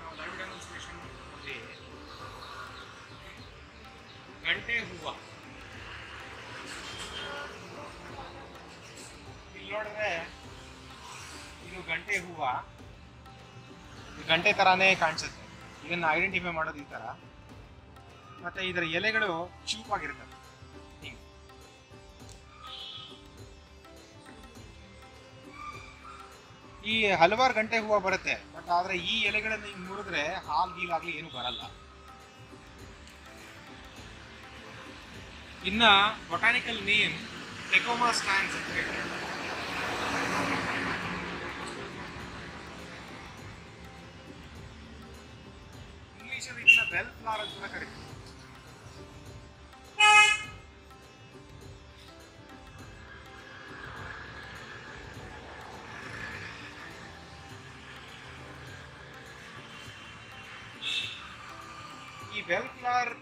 ನಾವು ಗಾಂಧಿಧಾಮ ಸ್ಟೇಷನ್ ಅಲ್ಲಿ ಗಂಟೆ ಹೂವು ಇಲ್ಲಿ ನೋಡಿದ್ರೆ ಇದು ಗಂಟೆ ಹೂವ ಗಂಟೆ ಥರನೇ ಕಾಣಿಸುತ್ತೆ. ಇದನ್ನು ಐಡೆಂಟಿಫೈ ಮಾಡೋದು ಈ ಥರ ಮತ್ತು ಇದರ ಎಲೆಗಳು ಚೂಪಾಗಿರ್ತವೆ ಈ ಹಲವಾರು ಗಂಟೆ ಹೂವು ಬರುತ್ತೆ. ಆದ್ರೆ ಈ ಎಲೆಗಳನ್ನು ಹಿಂಗ್ ಮುರಿದ್ರೆ ಹಾಲ್ ಗೀಲಾಗ್ಲಿ ಏನು ಬರಲ್ಲ. ಇನ್ನ ಬೊಟಾನಿಕಲ್ ನೇಮ್ ಟೆಕೋಮಾ ಸ್ಟ್ಯಾನ್ಸ್ ಅಂತ ಹೇಳ್ತಾರೆ. ಇಂಗ್ಲಿಷಲ್ಲಿ ಇದನ್ನ ಬೆಲ್ ಫ್ಲಾರ್ ಅಂತ ಕರೀತಾರೆ ಫ್ಲವರ್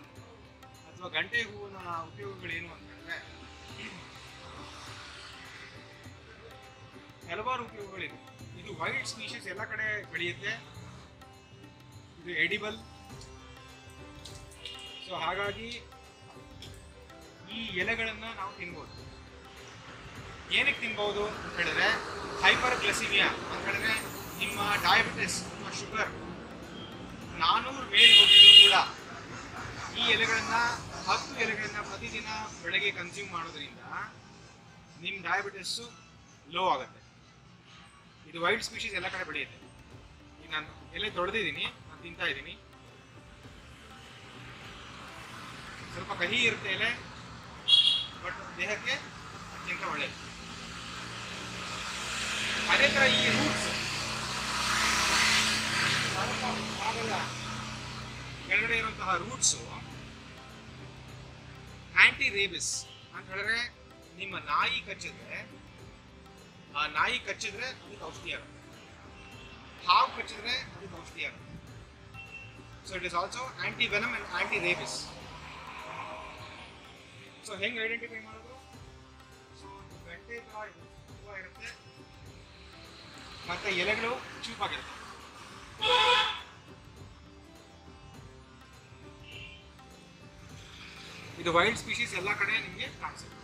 ಅಥವಾ ಗಂಟೆ ಹೂವಿನ ಉಪಯೋಗಗಳೇನು ಅಂತಂದ್ರೆ ಹಲವಾರು ಉಪಯೋಗಗಳಿವೆ ಇದು ವೈಲ್ಡ್ ಸ್ಪೀಷೀಸ್ ಎಲ್ಲ ಕಡೆ ಬೆಳೆಯುತ್ತೆ. ಇದು ಎಡಿಬಲ್ ಸೊ ಹಾಗಾಗಿ ಈ ಎಲೆಗಳನ್ನು ನಾವು ತಿನ್ಬೋದು. ಏನಕ್ಕೆ ತಿನ್ಬೋದು ಅಂತ ಹೇಳಿದ್ರೆ ಹೈಪರ್ ಗ್ಲಸಿಮಿಯಾ ಅಂತ ಹೇಳಿದ್ರೆ ನಿಮ್ಮ ಡಯಾಬಿಟಿಸ್ ನಿಮ್ಮ ಶುಗರ್ ನಾನೂರು ಮೇಲೆ ಈ ಎಲೆಗಳನ್ನ, ಹತ್ತು ಎಲೆಗಳನ್ನ ಪ್ರತಿದಿನ ಬೆಳಗ್ಗೆ ಕನ್ಸ್ಯೂಮ್ ಮಾಡೋದ್ರಿಂದ ನಿಮ್ಮ ಡಯಾಬಿಟಿಸ್ ಲೋ ಆಗುತ್ತೆ. ಇದು ವೈಲ್ಡ್ ಸ್ಪೀಷೀಸ್ ಎಲ್ಲ ಕಡೆ ಬೆಳೆಯುತ್ತೆ. ಈಗ ನಾನು ಎಲೆ ತೊಳೆದಿದ್ದೀನಿ, ನಾನು ತಿಂತಾ ಇದ್ದೀನಿ. ಸ್ವಲ್ಪ ಕಹಿ ಇರುತ್ತೆ ಎಲೆ ಬಟ್ ದೇಹಕ್ಕೆ ಅತ್ಯಂತ ಒಳ್ಳೆಯದು ಅದೇ ಥರ ಈ ರೂಟ್ಸ್ ಕೆಳಗಡೆ ಇರುವಂತಹ ರೂಟ್ಸು ಆಂಟಿ ರೇಬಿಸ್ ಅಂತ ಹೇಳಿದ್ರೆ ನಿಮ್ಮ ನಾಯಿ ಕಚ್ಚಿದ್ರೆ, ಆ ನಾಯಿ ಕಚ್ಚಿದ್ರೆ ಅದಕ್ಕೆ ಔಷಧಿ ಆಗುತ್ತೆ. ಹಾವು ಕಚ್ಚಿದ್ರೆ ಅದಕ್ಕೆ ಔಷಧಿ ಆಗುತ್ತೆ. So it is also anti venom and anti rabies so ಹೆಂಗೆ ಐಡೆಂಟಿಫೈ ಮಾಡೋದು? ಸೊ ಗಂಟೆ ತುಂಬ ಇರುತ್ತೆ. ಮತ್ತು ಎಲೆಗಳು ಚೂಪಾಗಿರುತ್ತೆ. ಇದು ವೈಲ್ಡ್ ಸ್ಪೀಶೀಸ್ ಎಲ್ಲ ಕಡೆ ನಿಮಗೆ ಕಾಣಿಸುತ್ತೆ